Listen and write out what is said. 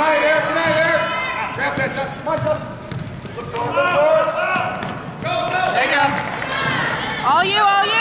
night, Eric. Good night, Eric. Grab that jump. Come on, Justin. Look forward, look forward. Go, go. There you go. All you, all you.